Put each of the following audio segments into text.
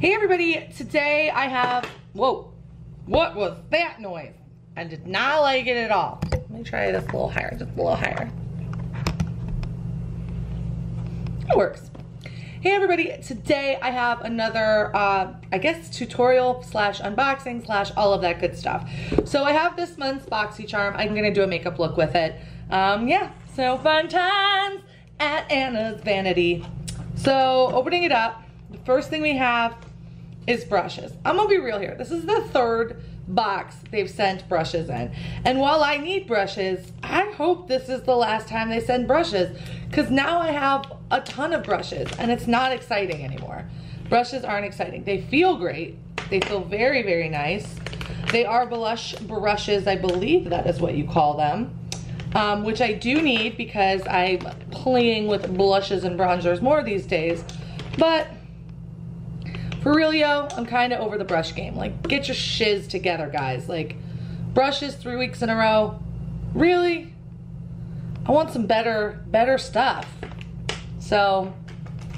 Hey everybody, today I have, whoa, what was that noise? I did not like it at all. Let me try this a little higher, just a little higher. It works. Hey everybody, today I have another, uh, I guess tutorial slash unboxing slash all of that good stuff. So I have this month's BoxyCharm. I'm gonna do a makeup look with it. Um, yeah, so fun times at Anna's Vanity. So opening it up, first thing we have is brushes. I'm gonna be real here. This is the third box they've sent brushes in. And while I need brushes, I hope this is the last time they send brushes because now I have a ton of brushes and it's not exciting anymore. Brushes aren't exciting. They feel great. They feel very, very nice. They are blush brushes, I believe that is what you call them. Um, which I do need because I'm playing with blushes and bronzers more these days. But for real, yo, I'm kind of over the brush game. Like, get your shiz together, guys. Like, brushes three weeks in a row. Really? I want some better, better stuff. So,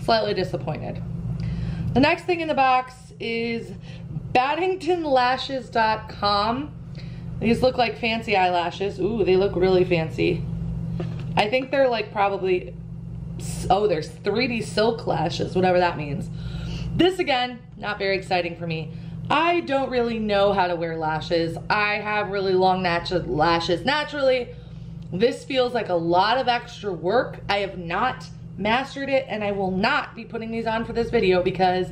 slightly disappointed. The next thing in the box is BattingtonLashes.com. These look like fancy eyelashes. Ooh, they look really fancy. I think they're like probably, oh, there's 3D silk lashes, whatever that means. This again, not very exciting for me. I don't really know how to wear lashes. I have really long natu lashes naturally. This feels like a lot of extra work. I have not mastered it and I will not be putting these on for this video because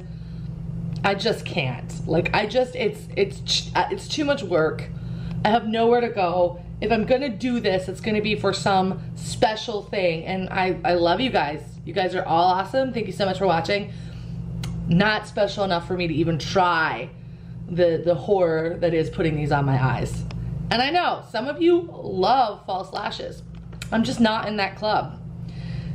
I just can't. Like I just, it's, it's, uh, it's too much work. I have nowhere to go. If I'm gonna do this, it's gonna be for some special thing. And I, I love you guys. You guys are all awesome. Thank you so much for watching. Not special enough for me to even try the, the horror that is putting these on my eyes. And I know some of you love false lashes. I'm just not in that club.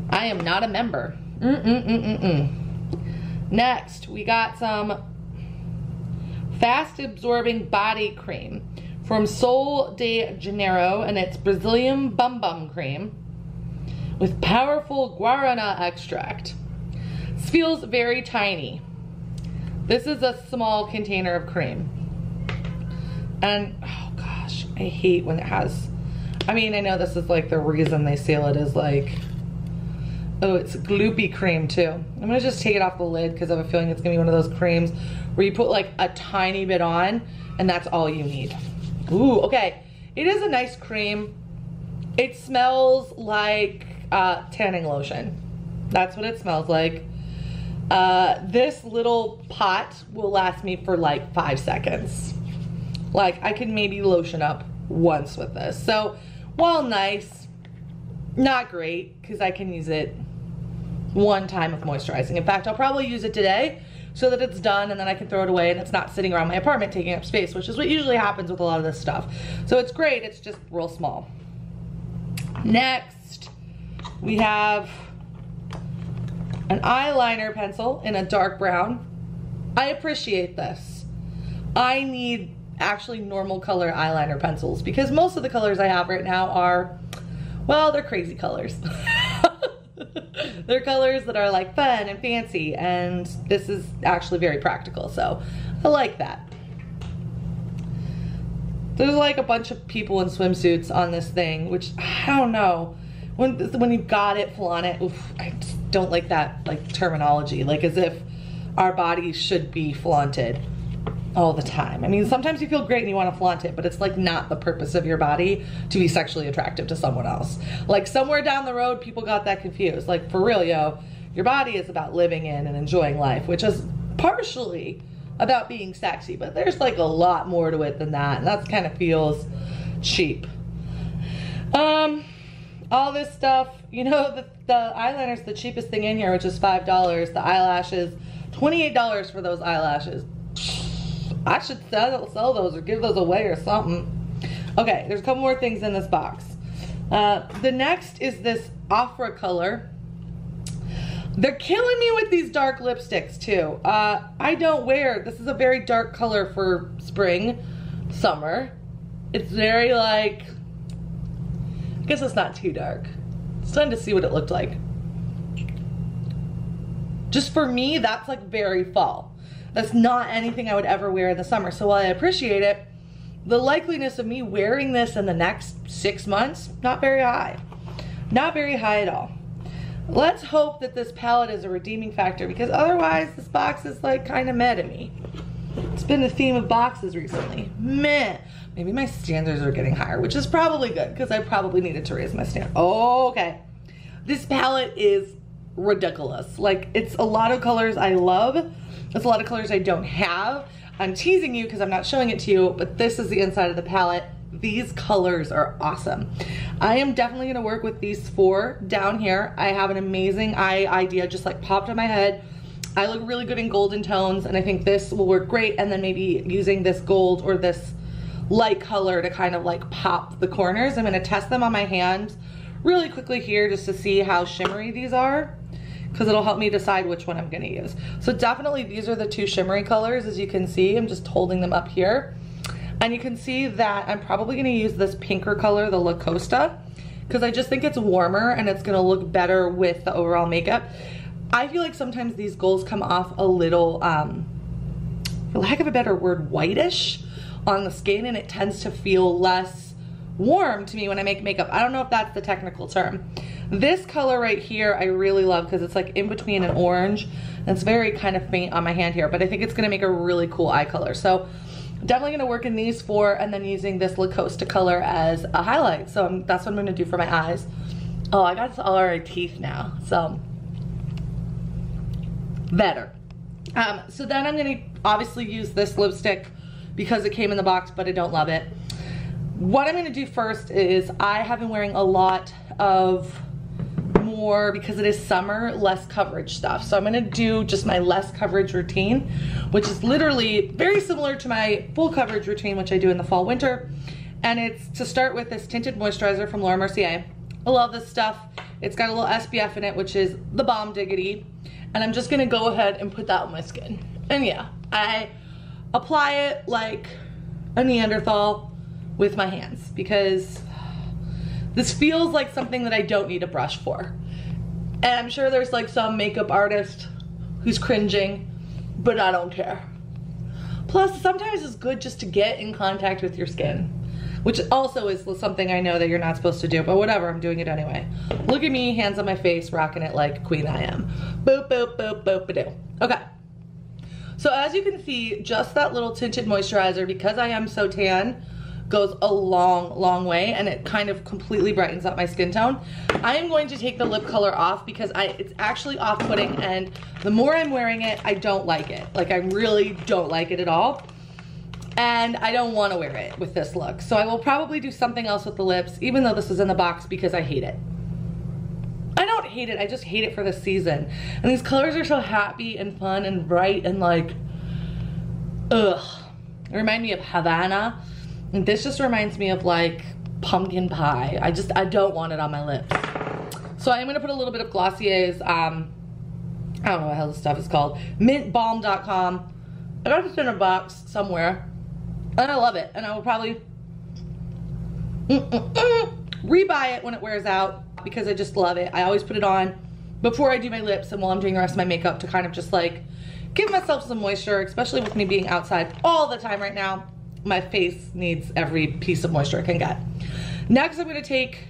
I am not a member. Mm-mm-mm-mm-mm. Next, we got some fast absorbing body cream from Sol de Janeiro and it's Brazilian Bum Bum Cream with powerful guarana extract. Feels very tiny. This is a small container of cream. And, oh gosh, I hate when it has, I mean, I know this is like the reason they seal it is like, oh, it's gloopy cream too. I'm gonna just take it off the lid because I have a feeling it's gonna be one of those creams where you put like a tiny bit on and that's all you need. Ooh, okay. It is a nice cream. It smells like uh, tanning lotion. That's what it smells like. Uh, this little pot will last me for like five seconds. Like I can maybe lotion up once with this. So while nice, not great because I can use it one time of moisturizing. In fact, I'll probably use it today so that it's done and then I can throw it away and it's not sitting around my apartment taking up space, which is what usually happens with a lot of this stuff. So it's great, it's just real small. Next, we have an eyeliner pencil in a dark brown. I appreciate this. I need actually normal color eyeliner pencils because most of the colors I have right now are, well, they're crazy colors. They're colors that are like fun and fancy and this is actually very practical. So I like that. There's like a bunch of people in swimsuits on this thing, which I don't know. When, when you've got it, flaunt it, oof, I just don't like that like terminology. Like as if our bodies should be flaunted all the time. I mean, sometimes you feel great and you want to flaunt it, but it's like not the purpose of your body to be sexually attractive to someone else. Like somewhere down the road, people got that confused. Like for real, yo, your body is about living in and enjoying life, which is partially about being sexy, but there's like a lot more to it than that. And that kind of feels cheap. Um, all this stuff, you know, the, the eyeliner's the cheapest thing in here, which is $5. The eyelashes, $28 for those eyelashes I should sell, sell those or give those away or something. Okay, there's a couple more things in this box. Uh, the next is this Ofra color. They're killing me with these dark lipsticks too. Uh, I don't wear, this is a very dark color for spring, summer. It's very like, I guess it's not too dark. It's to see what it looked like. Just for me, that's like very fall. That's not anything I would ever wear in the summer. So while I appreciate it, the likeliness of me wearing this in the next six months, not very high. Not very high at all. Let's hope that this palette is a redeeming factor because otherwise this box is like kind of meh to me. It's been the theme of boxes recently. Meh. Maybe my standards are getting higher, which is probably good because I probably needed to raise my standard. Oh, okay. This palette is ridiculous. Like it's a lot of colors I love. It's a lot of colors I don't have. I'm teasing you because I'm not showing it to you, but this is the inside of the palette these colors are awesome. I am definitely gonna work with these four down here. I have an amazing eye idea just like popped in my head. I look really good in golden tones and I think this will work great and then maybe using this gold or this light color to kind of like pop the corners. I'm gonna test them on my hand really quickly here just to see how shimmery these are because it'll help me decide which one I'm gonna use. So definitely these are the two shimmery colors as you can see. I'm just holding them up here. And you can see that I'm probably gonna use this pinker color, the Lacosta, because I just think it's warmer and it's gonna look better with the overall makeup. I feel like sometimes these goals come off a little, um, for lack of a better word, whitish on the skin and it tends to feel less warm to me when I make makeup. I don't know if that's the technical term. This color right here I really love because it's like in between an orange it's very kind of faint on my hand here, but I think it's gonna make a really cool eye color. So Definitely gonna work in these four and then using this Lacosta color as a highlight. So I'm, that's what I'm gonna do for my eyes. Oh, I got all our teeth now, so better. Um, so then I'm gonna obviously use this lipstick because it came in the box, but I don't love it. What I'm gonna do first is I have been wearing a lot of more, because it is summer, less coverage stuff. So I'm gonna do just my less coverage routine, which is literally very similar to my full coverage routine, which I do in the fall winter. And it's to start with this tinted moisturizer from Laura Mercier. I love this stuff. It's got a little SPF in it, which is the bomb diggity. And I'm just gonna go ahead and put that on my skin. And yeah, I apply it like a Neanderthal with my hands because this feels like something that I don't need a brush for. And I'm sure there's like some makeup artist who's cringing, but I don't care. Plus, sometimes it's good just to get in contact with your skin, which also is something I know that you're not supposed to do, but whatever, I'm doing it anyway. Look at me, hands on my face, rocking it like queen I am. Boop, boop, boop, boop, a do. Okay. So as you can see, just that little tinted moisturizer, because I am so tan, goes a long, long way and it kind of completely brightens up my skin tone. I am going to take the lip color off because I it's actually off-putting and the more I'm wearing it, I don't like it. Like I really don't like it at all. And I don't want to wear it with this look. So I will probably do something else with the lips, even though this is in the box because I hate it. I hate it, I just hate it for the season. And these colors are so happy and fun and bright and like, ugh. They remind me of Havana and this just reminds me of like pumpkin pie. I just, I don't want it on my lips. So I'm gonna put a little bit of Glossier's, um, I don't know what hell this stuff is called, mintbalm.com. I got this in a box somewhere and I love it. And I will probably mm, mm, mm, rebuy it when it wears out because I just love it. I always put it on before I do my lips and while I'm doing the rest of my makeup to kind of just like give myself some moisture, especially with me being outside all the time right now my face needs every piece of moisture it can get. Next, I'm gonna take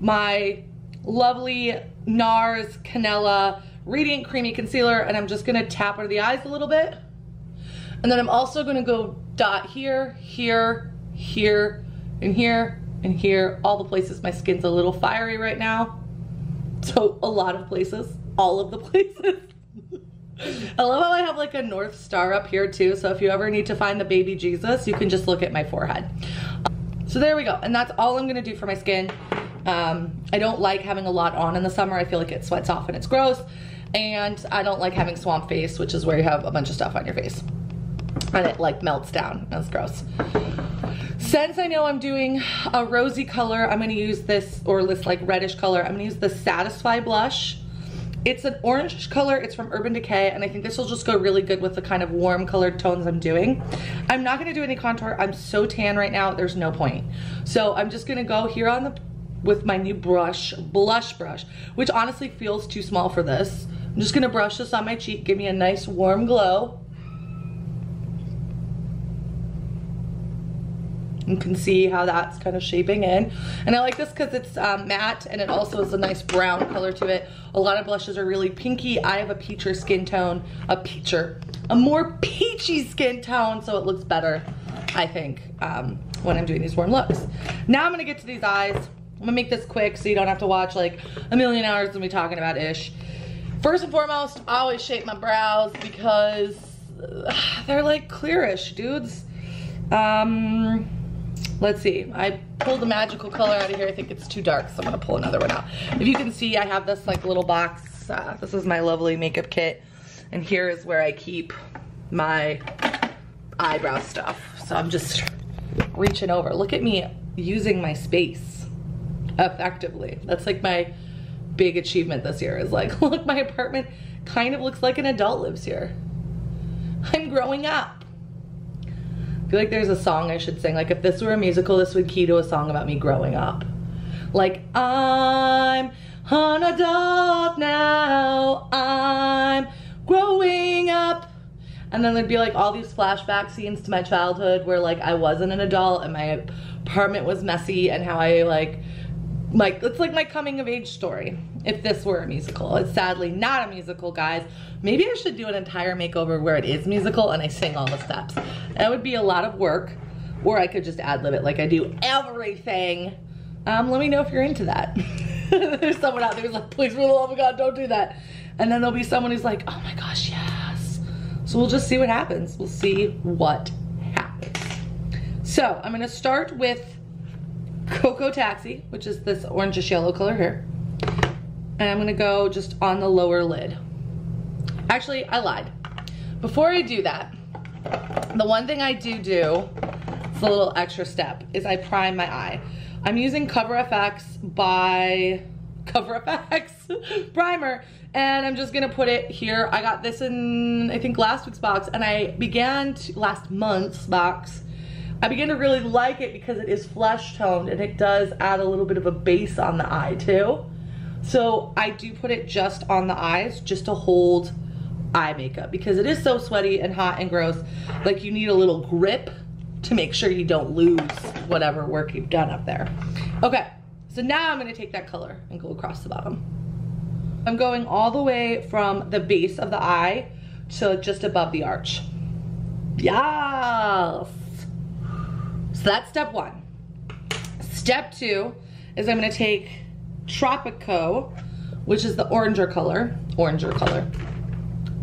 my lovely NARS Canela Radiant Creamy Concealer and I'm just gonna tap under the eyes a little bit. And then I'm also gonna go dot here, here, here, and here, and here, all the places my skin's a little fiery right now. So a lot of places, all of the places. I love how I have like a North Star up here too. So if you ever need to find the baby Jesus, you can just look at my forehead. So there we go. And that's all I'm gonna do for my skin. Um, I don't like having a lot on in the summer. I feel like it sweats off and it's gross. And I don't like having swamp face, which is where you have a bunch of stuff on your face. And it like melts down, that's gross. Since I know I'm doing a rosy color, I'm gonna use this, or this like reddish color, I'm gonna use the Satisfy blush it's an orange color, it's from Urban Decay, and I think this will just go really good with the kind of warm colored tones I'm doing. I'm not gonna do any contour, I'm so tan right now, there's no point. So I'm just gonna go here on the, with my new brush, blush brush, which honestly feels too small for this. I'm just gonna brush this on my cheek, give me a nice warm glow. You can see how that's kind of shaping in. And I like this because it's um, matte and it also has a nice brown color to it. A lot of blushes are really pinky. I have a peacher skin tone, a peacher, a more peachy skin tone, so it looks better, I think, um, when I'm doing these warm looks. Now I'm gonna get to these eyes. I'm gonna make this quick so you don't have to watch like a million hours of me talking about ish. First and foremost, I always shape my brows because they're like clearish, dudes. Um, let's see. I pulled a magical color out of here. I think it's too dark, so I'm gonna pull another one out. If you can see, I have this like little box. Uh, this is my lovely makeup kit. And here is where I keep my eyebrow stuff. So I'm just reaching over. Look at me using my space effectively. That's like my big achievement this year is like, look, my apartment kind of looks like an adult lives here. I'm growing up. Feel like there's a song I should sing. Like if this were a musical, this would key to a song about me growing up. Like I'm an adult now, I'm growing up. And then there'd be like all these flashback scenes to my childhood where like I wasn't an adult and my apartment was messy and how I like like it's like my coming of age story if this were a musical. It's sadly not a musical guys. Maybe i should do an entire makeover where it is musical and i sing all the steps. That would be a lot of work or i could just ad lib it like i do everything. Um let me know if you're into that. There's someone out there who's like please for the love of god don't do that. And then there'll be someone who's like oh my gosh yes. So we'll just see what happens. We'll see what happens. So i'm gonna start with Cocoa Taxi, which is this orangish yellow color here. And I'm gonna go just on the lower lid. Actually, I lied. Before I do that, the one thing I do do, it's a little extra step, is I prime my eye. I'm using Cover FX by Cover FX primer and I'm just gonna put it here. I got this in, I think last week's box and I began, to, last month's box, I begin to really like it because it is flesh toned and it does add a little bit of a base on the eye too. So I do put it just on the eyes just to hold eye makeup because it is so sweaty and hot and gross. Like you need a little grip to make sure you don't lose whatever work you've done up there. Okay, so now I'm gonna take that color and go across the bottom. I'm going all the way from the base of the eye to just above the arch. Yes! So that's step one. Step two is I'm gonna take Tropico, which is the oranger color, oranger color.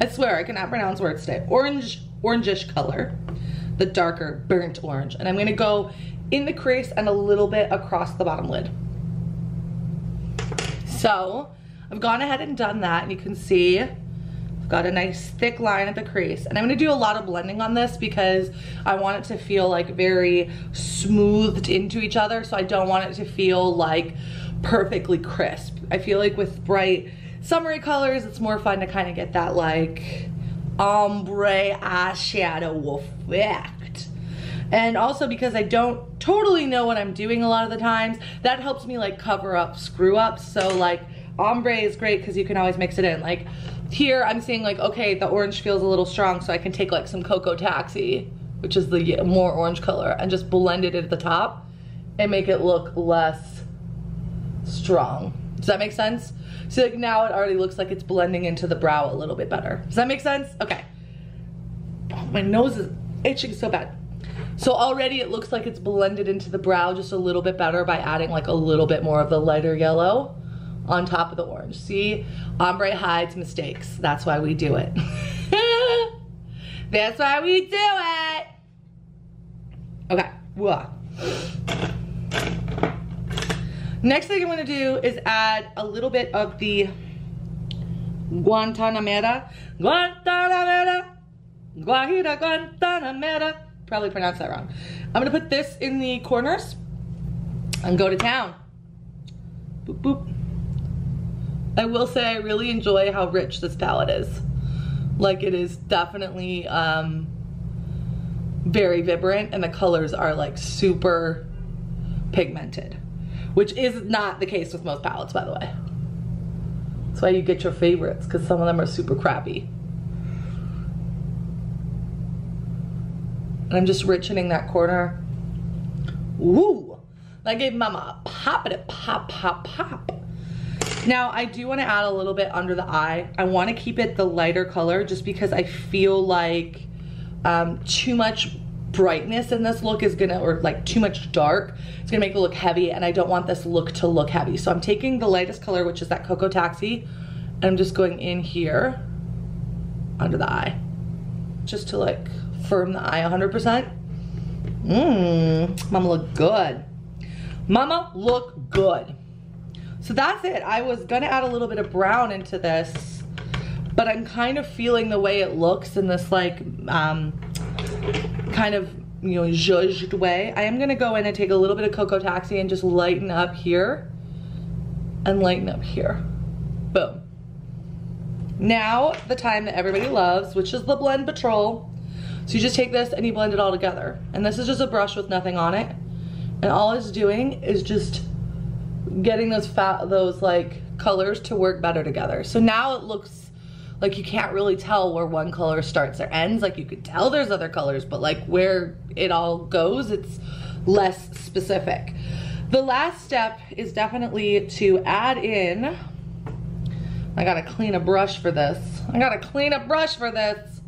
I swear I cannot pronounce words today. Orange, orangish color, the darker burnt orange. And I'm gonna go in the crease and a little bit across the bottom lid. So I've gone ahead and done that and you can see Got a nice thick line at the crease. And I'm gonna do a lot of blending on this because I want it to feel like very smoothed into each other. So I don't want it to feel like perfectly crisp. I feel like with bright summery colors, it's more fun to kind of get that like ombre eyeshadow effect. And also because I don't totally know what I'm doing a lot of the times, that helps me like cover up screw ups. So like ombre is great because you can always mix it in. Like here I'm seeing like, okay, the orange feels a little strong, so I can take like some Cocoa Taxi, which is the more orange color, and just blend it at the top and make it look less strong. Does that make sense? See, like now it already looks like it's blending into the brow a little bit better. Does that make sense? Okay. Oh, my nose is itching so bad. So already it looks like it's blended into the brow just a little bit better by adding like a little bit more of the lighter yellow on top of the orange. See, ombre hides mistakes. That's why we do it. That's why we do it. Okay, Whoa. Next thing I'm gonna do is add a little bit of the Guantanamera, Guantanamera, Guajira Guantanamera. Probably pronounced that wrong. I'm gonna put this in the corners and go to town. Boop, boop. I will say I really enjoy how rich this palette is. Like it is definitely um, very vibrant and the colors are like super pigmented, which is not the case with most palettes by the way. That's why you get your favorites because some of them are super crappy. And I'm just richening that corner Woo! That gave mama a pop it, pop, pop, pop. Now I do wanna add a little bit under the eye. I wanna keep it the lighter color just because I feel like um, too much brightness in this look is gonna, or like too much dark, it's gonna make it look heavy and I don't want this look to look heavy. So I'm taking the lightest color, which is that Cocoa Taxi, and I'm just going in here under the eye, just to like firm the eye 100%. Mmm, mama look good. Mama look good. So that's it. I was gonna add a little bit of brown into this, but I'm kind of feeling the way it looks in this like, um, kind of, you know, zhuzhed way. I am gonna go in and take a little bit of Cocoa Taxi and just lighten up here and lighten up here. Boom. Now, the time that everybody loves, which is the Blend Patrol. So you just take this and you blend it all together. And this is just a brush with nothing on it. And all it's doing is just getting those fat, those like colors to work better together. So now it looks like you can't really tell where one color starts or ends. Like you could tell there's other colors, but like where it all goes, it's less specific. The last step is definitely to add in, I gotta clean a brush for this. I gotta clean a brush for this.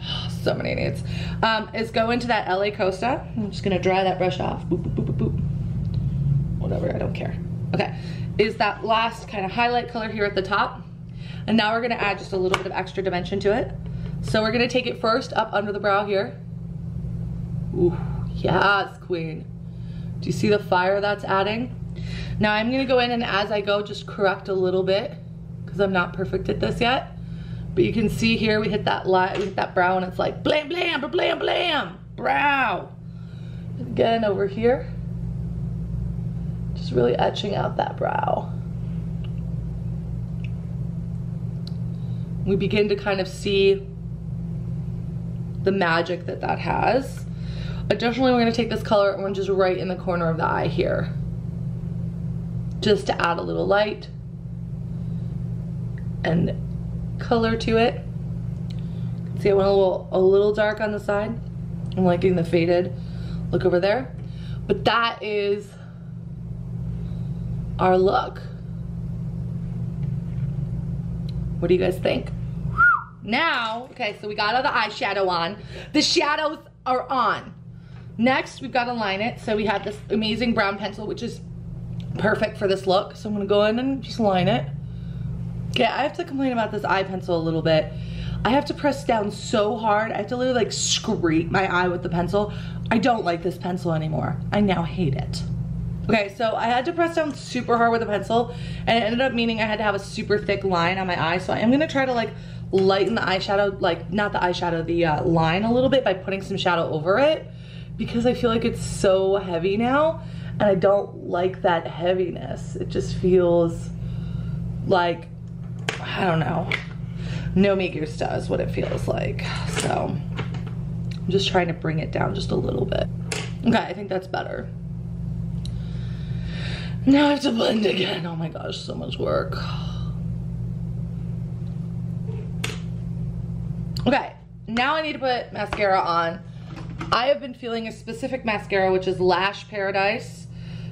so many needs. Um, is go into that LA Costa. I'm just gonna dry that brush off. Boop, boop, boop, boop, boop. Whatever, I don't care. Okay, is that last kind of highlight color here at the top. And now we're gonna add just a little bit of extra dimension to it. So we're gonna take it first up under the brow here. Ooh, yes, queen. Do you see the fire that's adding? Now I'm gonna go in and as I go, just correct a little bit because I'm not perfect at this yet. But you can see here, we hit that light, we hit that brow and it's like blam, blam, blam, blam, brow. Again, over here. Just really etching out that brow. We begin to kind of see the magic that that has. Additionally, we're gonna take this color and we're just right in the corner of the eye here. Just to add a little light and color to it. See, I went a little, a little dark on the side. I'm liking the faded look over there. But that is our look. What do you guys think? Now, okay, so we got all the eyeshadow on. The shadows are on. Next, we've got to line it. So we have this amazing brown pencil, which is perfect for this look. So I'm gonna go in and just line it. Okay, I have to complain about this eye pencil a little bit. I have to press down so hard. I have to literally like scrape my eye with the pencil. I don't like this pencil anymore. I now hate it. Okay, so I had to press down super hard with a pencil and it ended up meaning I had to have a super thick line on my eye. So I am gonna try to like lighten the eyeshadow, like not the eyeshadow, the uh, line a little bit by putting some shadow over it because I feel like it's so heavy now and I don't like that heaviness. It just feels like, I don't know, no me is what it feels like. So I'm just trying to bring it down just a little bit. Okay, I think that's better. Now I have to blend again. Oh my gosh, so much work. Okay, now I need to put mascara on. I have been feeling a specific mascara, which is Lash Paradise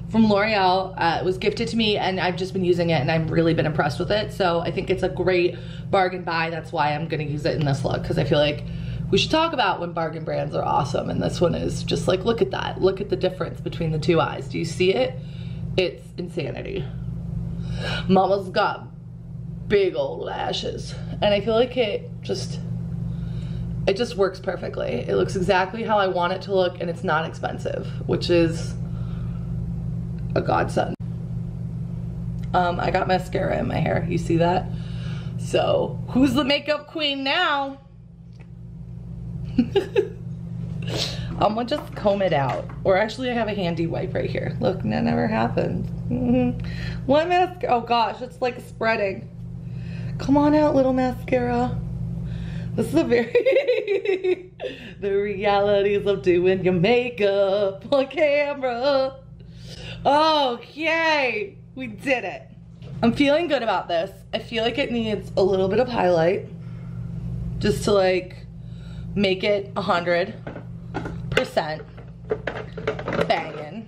from L'Oreal. Uh, it was gifted to me and I've just been using it and I've really been impressed with it. So I think it's a great bargain buy. That's why I'm gonna use it in this look because I feel like we should talk about when bargain brands are awesome. And this one is just like, look at that. Look at the difference between the two eyes. Do you see it? It's insanity. Mama's got big old lashes. And I feel like it just, it just works perfectly. It looks exactly how I want it to look and it's not expensive, which is a godsend. Um, I got mascara in my hair, you see that? So, who's the makeup queen now? I'm gonna just comb it out. Or actually I have a handy wipe right here. Look, that never happened. Mm -hmm. What mascara? Oh gosh, it's like spreading. Come on out, little mascara. This is a very, the realities of doing your makeup on camera. Okay, we did it. I'm feeling good about this. I feel like it needs a little bit of highlight just to like make it a hundred percent banging.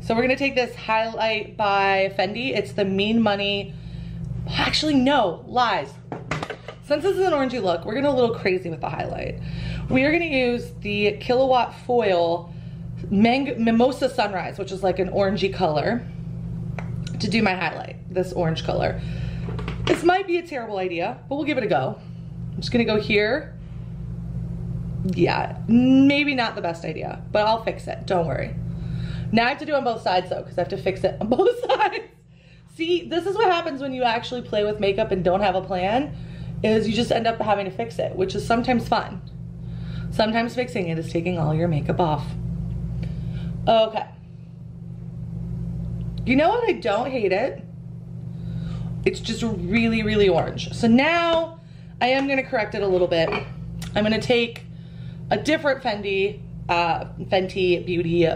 So we're gonna take this highlight by Fendi. It's the Mean Money. Actually, no, lies. Since this is an orangey look, we're gonna a little crazy with the highlight. We are gonna use the Killawatt Foil Mang Mimosa Sunrize, which is like an orangey color, to do my highlight, this orange color. This might be a terrible idea, but we'll give it a go. I'm just gonna go here. Yeah, maybe not the best idea, but I'll fix it, don't worry. Now I have to do on both sides though, because I have to fix it on both sides. See, this is what happens when you actually play with makeup and don't have a plan, is you just end up having to fix it, which is sometimes fun. Sometimes fixing it is taking all your makeup off. Okay. You know what? I don't hate it. It's just really, really orange. So now I am gonna correct it a little bit. I'm gonna take a different Fendi, uh, Fenty Beauty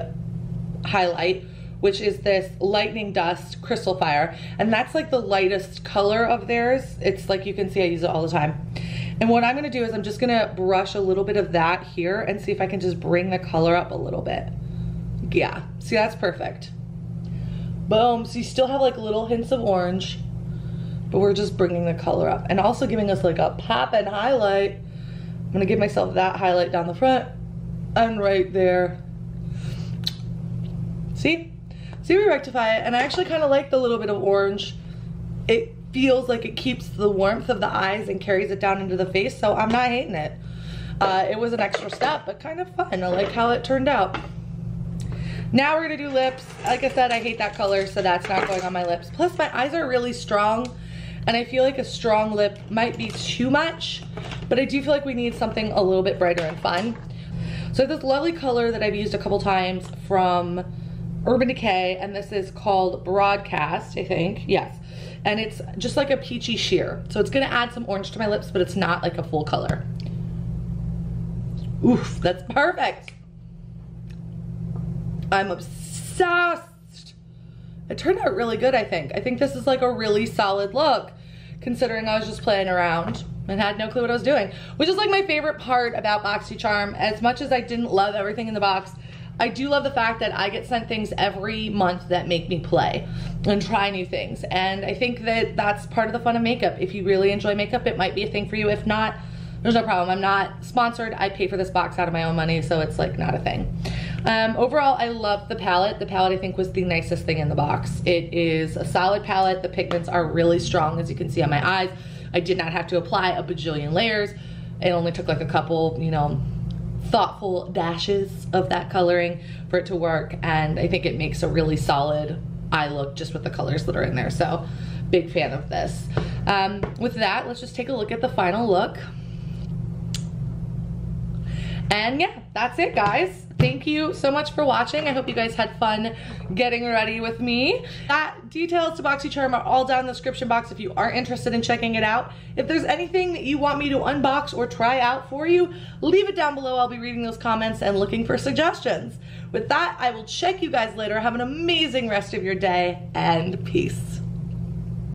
highlight, which is this Lightning Dust Crystal Fire. And that's like the lightest color of theirs. It's like you can see I use it all the time. And what I'm gonna do is I'm just gonna brush a little bit of that here and see if I can just bring the color up a little bit. Yeah, see that's perfect. Boom, so you still have like little hints of orange, but we're just bringing the color up and also giving us like a pop and highlight. I'm gonna give myself that highlight down the front and right there. See? See, we rectify it, and I actually kind of like the little bit of orange. It feels like it keeps the warmth of the eyes and carries it down into the face, so I'm not hating it. Uh, it was an extra step, but kind of fun. I like how it turned out. Now we're gonna do lips. Like I said, I hate that color, so that's not going on my lips. Plus my eyes are really strong, and I feel like a strong lip might be too much, but I do feel like we need something a little bit brighter and fun. So this lovely color that I've used a couple times from Urban Decay, and this is called Broadcast, I think, yes. And it's just like a peachy sheer. So it's gonna add some orange to my lips, but it's not like a full color. Oof, that's perfect. I'm obsessed. It turned out really good, I think. I think this is like a really solid look, considering I was just playing around and had no clue what I was doing. Which is like my favorite part about BoxyCharm. As much as I didn't love everything in the box, I do love the fact that I get sent things every month that make me play and try new things. And I think that that's part of the fun of makeup. If you really enjoy makeup, it might be a thing for you. If not, there's no problem. I'm not sponsored. I pay for this box out of my own money, so it's like not a thing. Um, overall, I love the palette. The palette I think was the nicest thing in the box. It is a solid palette. The pigments are really strong, as you can see on my eyes. I did not have to apply a bajillion layers. It only took like a couple, you know, thoughtful dashes of that coloring for it to work. And I think it makes a really solid eye look just with the colors that are in there. So big fan of this. Um, with that, let's just take a look at the final look. And yeah, that's it guys. Thank you so much for watching. I hope you guys had fun getting ready with me. That details to BoxyCharm are all down in the description box if you are interested in checking it out. If there's anything that you want me to unbox or try out for you, leave it down below. I'll be reading those comments and looking for suggestions. With that, I will check you guys later. Have an amazing rest of your day and peace.